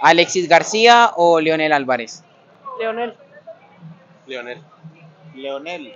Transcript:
¿Alexis García o Leonel Álvarez? Leonel. Leonel. Leonel.